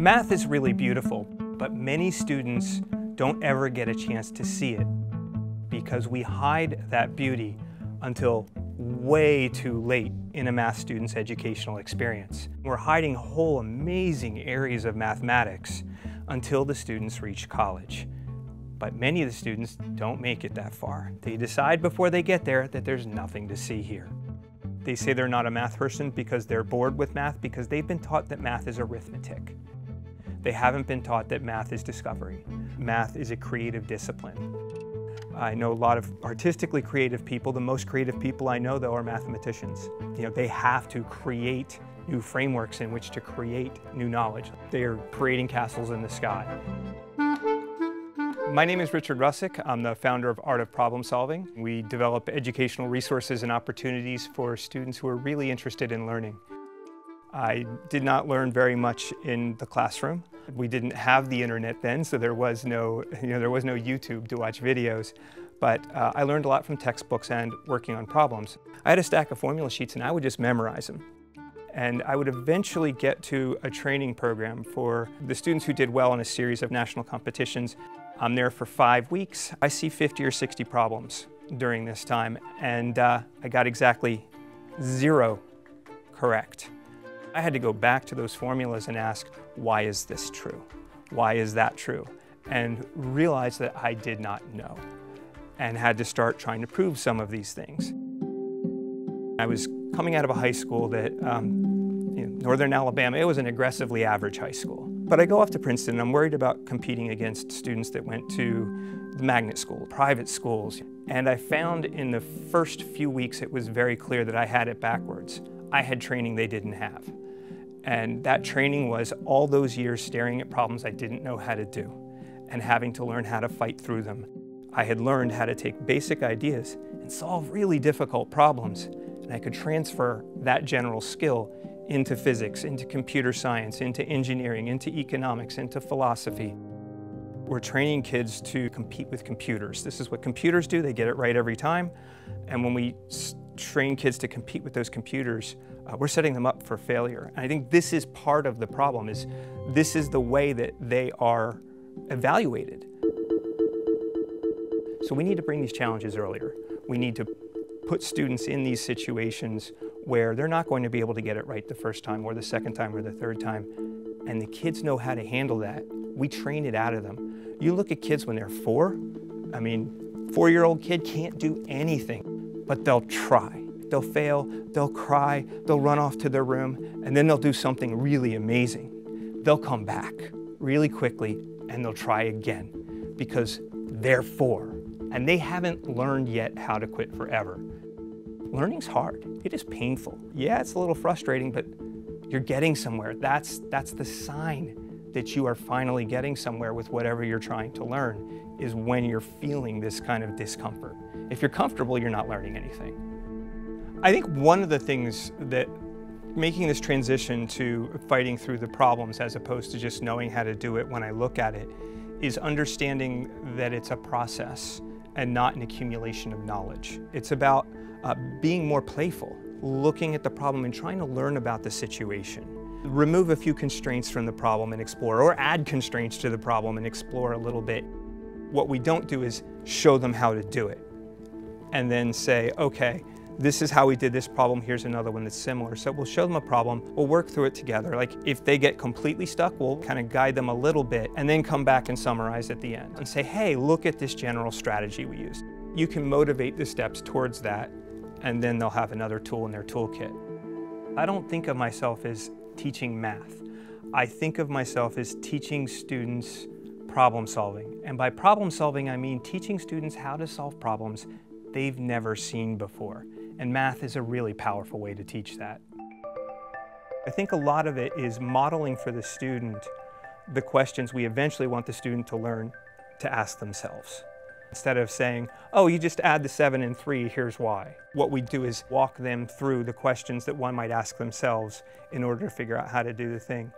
Math is really beautiful, but many students don't ever get a chance to see it because we hide that beauty until way too late in a math student's educational experience. We're hiding whole amazing areas of mathematics until the students reach college. But many of the students don't make it that far. They decide before they get there that there's nothing to see here. They say they're not a math person because they're bored with math because they've been taught that math is arithmetic. They haven't been taught that math is discovery. Math is a creative discipline. I know a lot of artistically creative people. The most creative people I know, though, are mathematicians. You know, they have to create new frameworks in which to create new knowledge. They are creating castles in the sky. My name is Richard Rusczyk. I'm the founder of Art of Problem Solving. We develop educational resources and opportunities for students who are really interested in learning. I did not learn very much in the classroom. We didn't have the internet then, so there was no, you know, there was no YouTube to watch videos. But uh, I learned a lot from textbooks and working on problems. I had a stack of formula sheets and I would just memorize them. And I would eventually get to a training program for the students who did well in a series of national competitions. I'm there for five weeks. I see 50 or 60 problems during this time, and uh, I got exactly zero correct. I had to go back to those formulas and ask, why is this true? Why is that true? And realize that I did not know and had to start trying to prove some of these things. I was coming out of a high school that, um, know, Northern Alabama, it was an aggressively average high school. But I go off to Princeton and I'm worried about competing against students that went to the magnet school, private schools. And I found in the first few weeks it was very clear that I had it backwards. I had training they didn't have. And that training was all those years staring at problems I didn't know how to do and having to learn how to fight through them. I had learned how to take basic ideas and solve really difficult problems, and I could transfer that general skill into physics, into computer science, into engineering, into economics, into philosophy. We're training kids to compete with computers. This is what computers do, they get it right every time. And when we train kids to compete with those computers, uh, we're setting them up for failure. And I think this is part of the problem, is this is the way that they are evaluated. So we need to bring these challenges earlier. We need to put students in these situations where they're not going to be able to get it right the first time or the second time or the third time. And the kids know how to handle that. We train it out of them. You look at kids when they're four, I mean, four-year-old kid can't do anything, but they'll try. They'll fail, they'll cry, they'll run off to their room, and then they'll do something really amazing. They'll come back really quickly and they'll try again because they're four and they haven't learned yet how to quit forever. Learning's hard. It is painful. Yeah, it's a little frustrating, but you're getting somewhere. That's, that's the sign that you are finally getting somewhere with whatever you're trying to learn is when you're feeling this kind of discomfort. If you're comfortable, you're not learning anything. I think one of the things that making this transition to fighting through the problems as opposed to just knowing how to do it when I look at it is understanding that it's a process and not an accumulation of knowledge. It's about uh, being more playful, looking at the problem and trying to learn about the situation. Remove a few constraints from the problem and explore, or add constraints to the problem and explore a little bit. What we don't do is show them how to do it and then say, okay, this is how we did this problem, here's another one that's similar. So we'll show them a problem, we'll work through it together. Like if they get completely stuck, we'll kind of guide them a little bit and then come back and summarize at the end and say, hey, look at this general strategy we used. You can motivate the steps towards that and then they'll have another tool in their toolkit. I don't think of myself as teaching math. I think of myself as teaching students problem solving. And by problem solving, I mean teaching students how to solve problems they've never seen before. And math is a really powerful way to teach that. I think a lot of it is modeling for the student the questions we eventually want the student to learn to ask themselves. Instead of saying, oh, you just add the seven and three, here's why. What we do is walk them through the questions that one might ask themselves in order to figure out how to do the thing.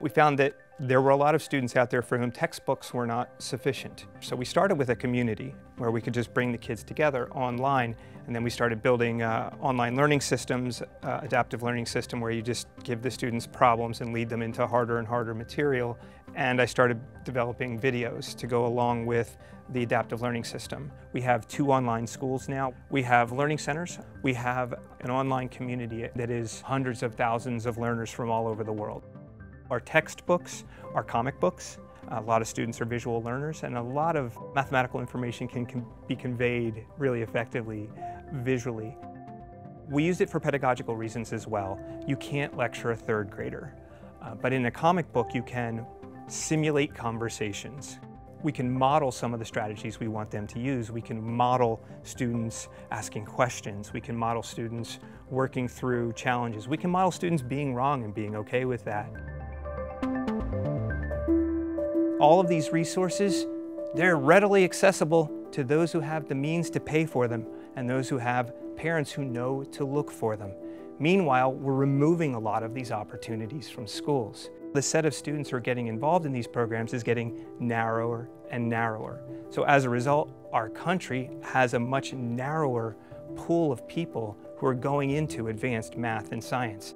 We found that there were a lot of students out there for whom textbooks were not sufficient. So we started with a community where we could just bring the kids together online and then we started building uh, online learning systems, uh, adaptive learning system where you just give the students problems and lead them into harder and harder material. And I started developing videos to go along with the adaptive learning system. We have two online schools now. We have learning centers. We have an online community that is hundreds of thousands of learners from all over the world. Our textbooks our comic books. A lot of students are visual learners and a lot of mathematical information can, can be conveyed really effectively visually. We use it for pedagogical reasons as well. You can't lecture a third grader, uh, but in a comic book you can simulate conversations. We can model some of the strategies we want them to use. We can model students asking questions. We can model students working through challenges. We can model students being wrong and being okay with that. All of these resources, they're readily accessible to those who have the means to pay for them and those who have parents who know to look for them. Meanwhile, we're removing a lot of these opportunities from schools. The set of students who are getting involved in these programs is getting narrower and narrower. So as a result, our country has a much narrower pool of people who are going into advanced math and science.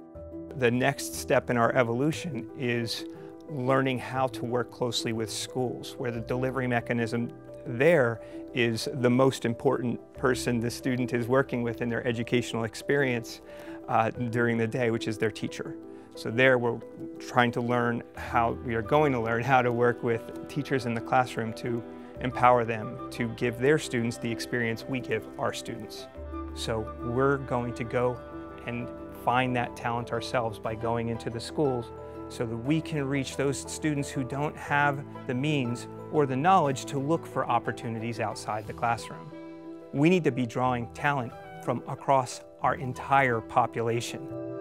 The next step in our evolution is learning how to work closely with schools, where the delivery mechanism there is the most important person the student is working with in their educational experience uh, during the day, which is their teacher. So there we're trying to learn how, we are going to learn how to work with teachers in the classroom to empower them to give their students the experience we give our students. So we're going to go and find that talent ourselves by going into the schools so that we can reach those students who don't have the means or the knowledge to look for opportunities outside the classroom. We need to be drawing talent from across our entire population.